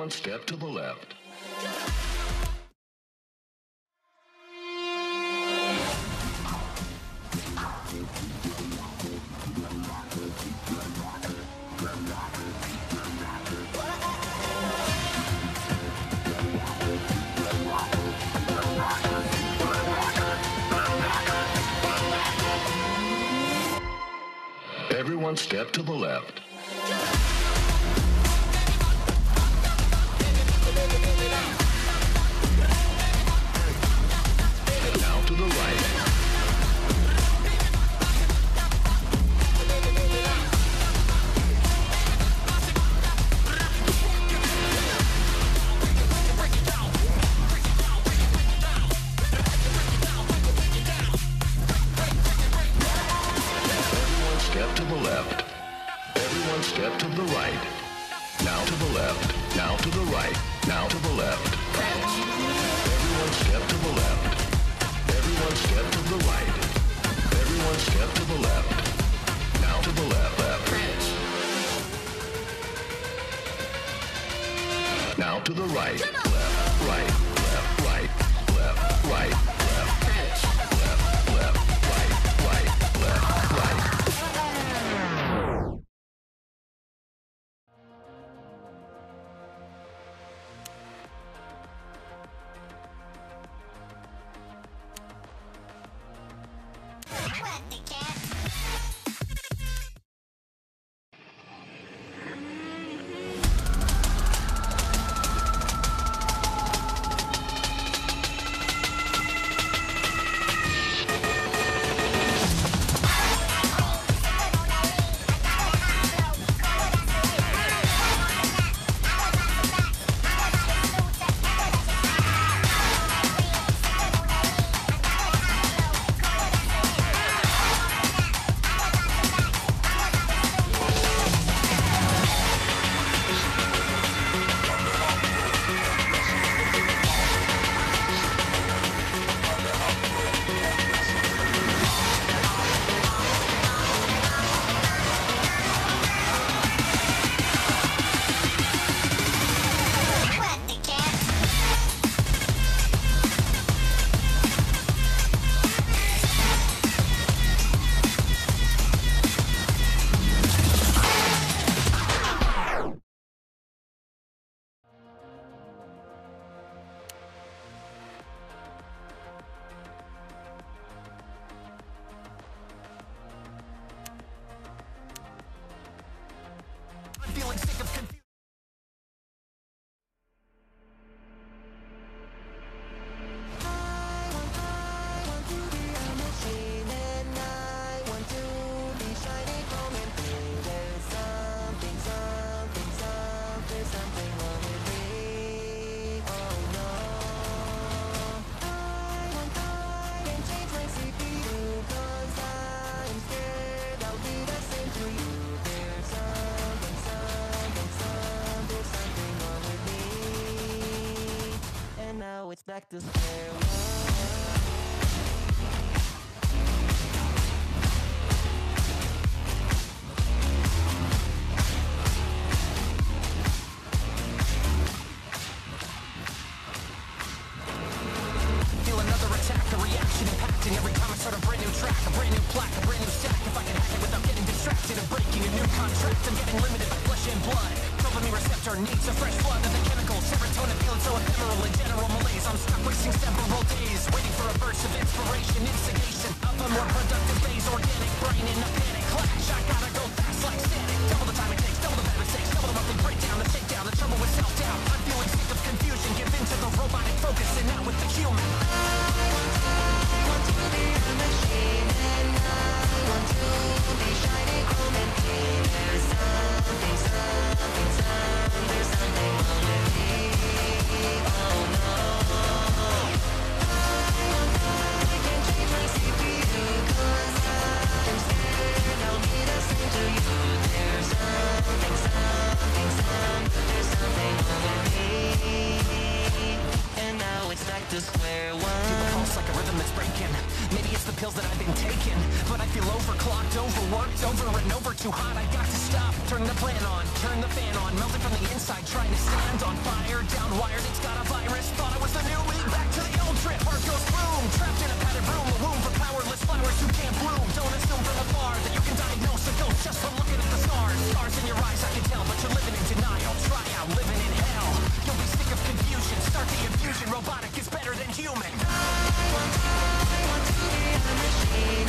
Everyone step to the left. Everyone step to the left. To the right. Left. Right. Left. Right. Left. Right. Dopamine receptor needs a Wasting several days waiting for a burst of inspiration, instigation of a more productive phase. Organic brain in a panic clash. I gotta go fast like static. Double the time it takes, double the bad mistakes, double the monthly breakdown, the shakedown, the trouble with self-doubt. I'm feeling sick of confusion. Give in to the robotic focus and not with the human. I want to be a machine And now melting from the inside, trying to stand on fire. Down wired, it's got a virus. Thought I was the new me. Back to the old trip. Heart goes boom. Trapped in a padded room, a womb for powerless flowers who can't bloom. Don't assume from afar that you can diagnose a ghost just from looking at the scars. Scars in your eyes, I can tell, but you're living in denial. Try out living in hell. You'll be sick of confusion. Start the infusion. Robotic is better than human. I want to be a machine,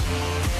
And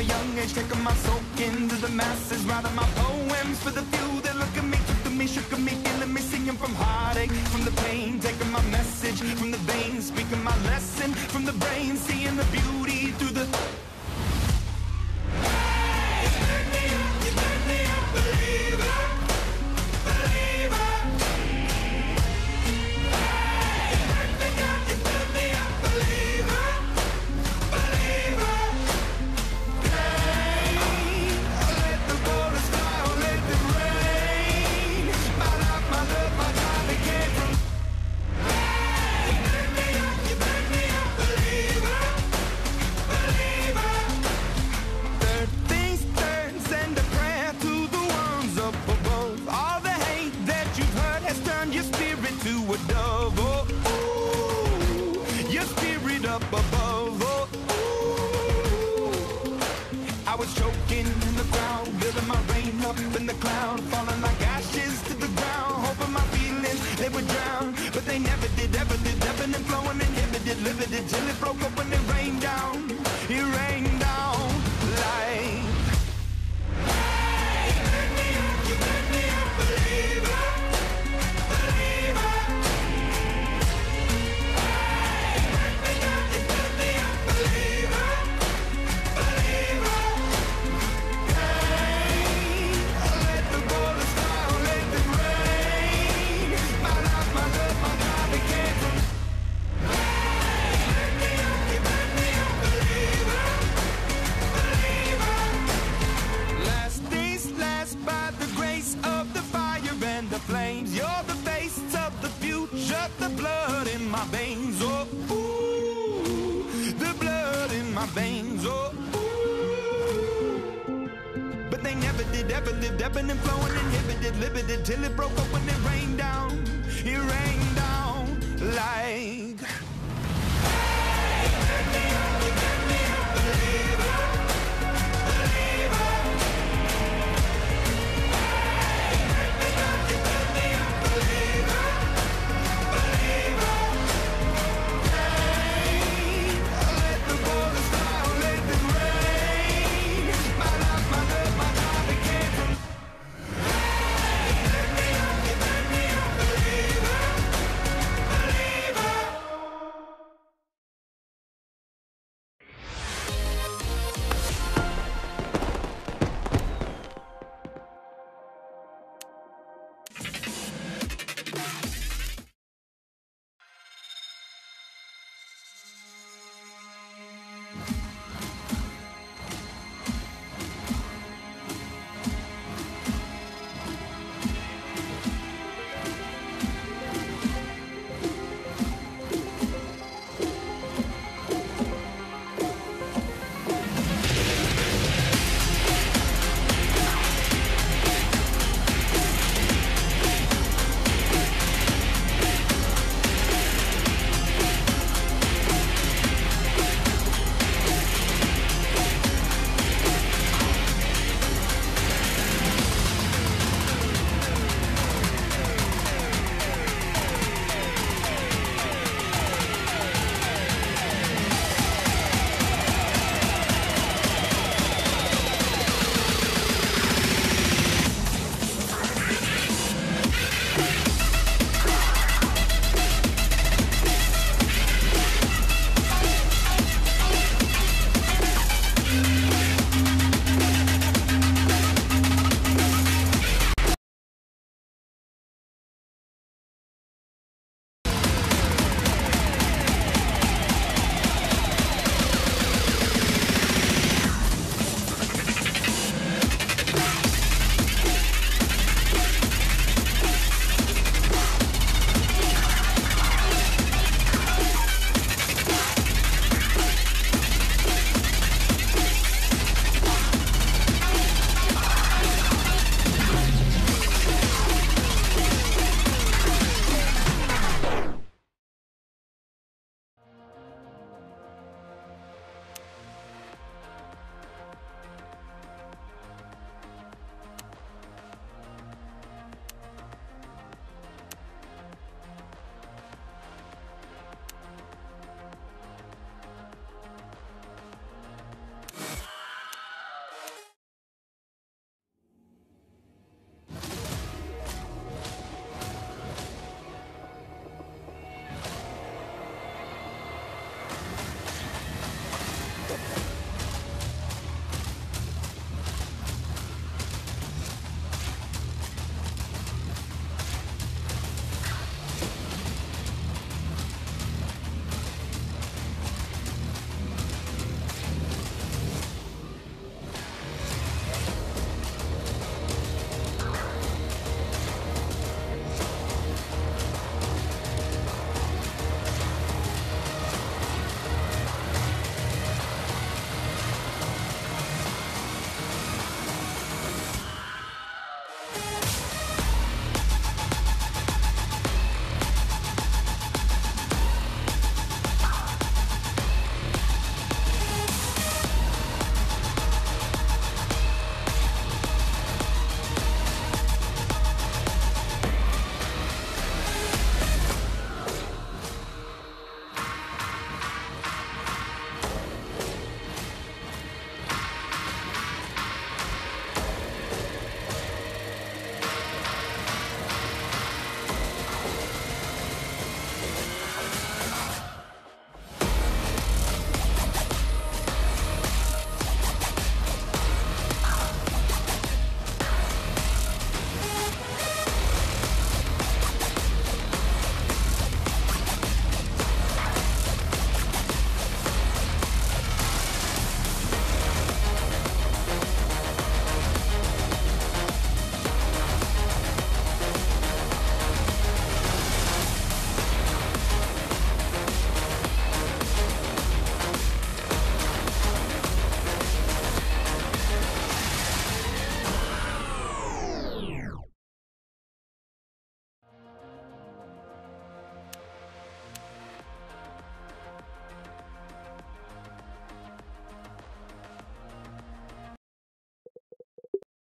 a young age, taking my soul into the masses, writing my poems for the few that look at me, took to me, shook at me, feeling me, singing from heartache, from the pain, taking my message from it broke up